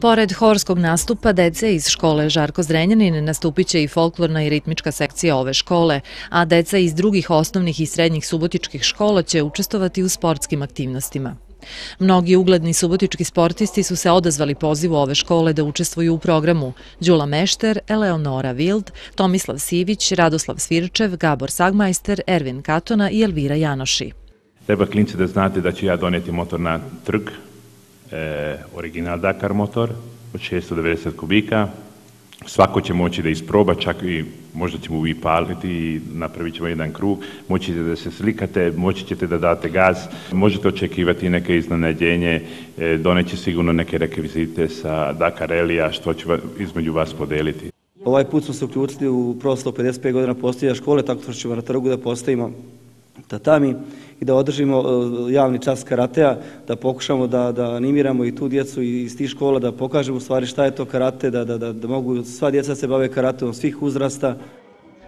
Pored horskog nastupa, dece iz škole Žarko Zrenjanin nastupit će i folklorna i ritmička sekcija ove škole, a deca iz drugih osnovnih i srednjih subotičkih škola će učestovati u sportskim aktivnostima. Mnogi ugledni subotički sportisti su se odazvali pozivu ove škole da učestvuju u programu. Đula Mešter, Eleonora Wild, Tomislav Sivić, Radoslav Svirčev, Gabor Sagmajster, Ervin Katona i Elvira Janoši. Treba klinci da znate da ću ja donijeti motor na trg, e, original Dakar motor od 690 kubika. Svako će moći da isproba, čak i možda ćemo i paliti i napravit ćemo jedan krug. Moći ćete da se slikate, moći ćete da date gaz, možete očekivati neke iznenađenje, e, doneće sigurno neke rekvizite sa Dakar Elija što će između vas podeliti. Ovaj put smo se uključili u proslav 55 godina postavlja škole, tako što ćemo na trgu da postavimo tatami i da održimo e, javni čas karatea, da pokušamo da, da animiramo i tu djecu iz tih škola, da pokažemo u stvari šta je to karate, da, da, da, mogu sva djeca se bave karateom svih uzrasta.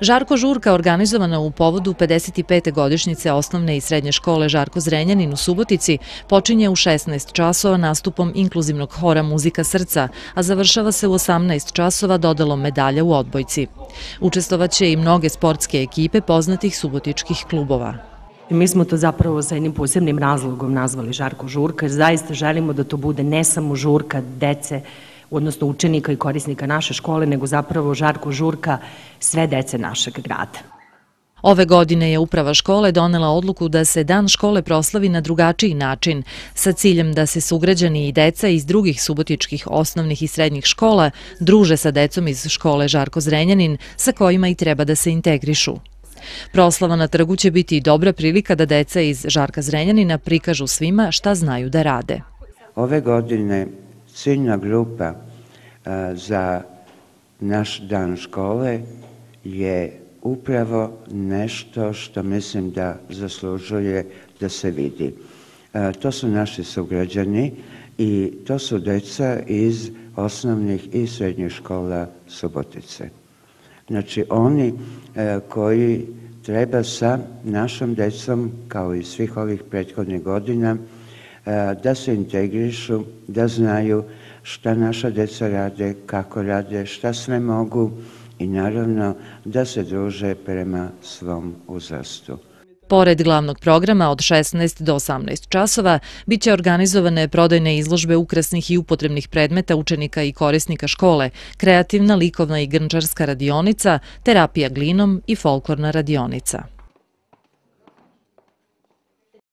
Žarko Žurka organizovana u povodu 55. godišnjice osnovne i srednje škole Žarko Zrenjanin u Subotici počinje u 16 časova nastupom inkluzivnog hora Muzika srca, a završava se u 18 časova dodalom medalja u odbojci. Učestovaće i mnoge sportske ekipe poznatih subotičkih klubova. Mi smo to zapravo sa jednim posebnim razlogom nazvali Žarko Žurka, jer zaista želimo da to bude ne samo žurka dece, odnosno učenika i korisnika naše škole, nego zapravo Žarko Žurka sve dece našeg grada. Ove godine je uprava škole donela odluku da se dan škole proslavi na drugačiji način, sa ciljem da se sugrađani i deca iz drugih subotičkih osnovnih i srednjih škola druže sa decom iz škole Žarko Zrenjanin, sa kojima i treba da se integrišu. Proslava na trgu će biti dobra prilika da deca iz Žarka Zrenjanina prikažu svima šta znaju da rade. Ove godine ciljna grupa za naš dan škole je upravo nešto što mislim da zaslužuje da se vidi. To su naši sugrađani i to su deca iz osnovnih i srednjih škola Subotice. Znači oni koji treba sa našom decom, kao i svih ovih prethodnih godina, da se integrišu, da znaju šta naša deca rade, kako rade, šta sve mogu i naravno da se druže prema svom uzrastu. Pored glavnog programa od 16 do 18 časova, bit će organizovane prodajne izložbe ukrasnih i upotrebnih predmeta učenika i korisnika škole, kreativna, likovna i grnčarska radionica, terapija glinom i folklorna radionica.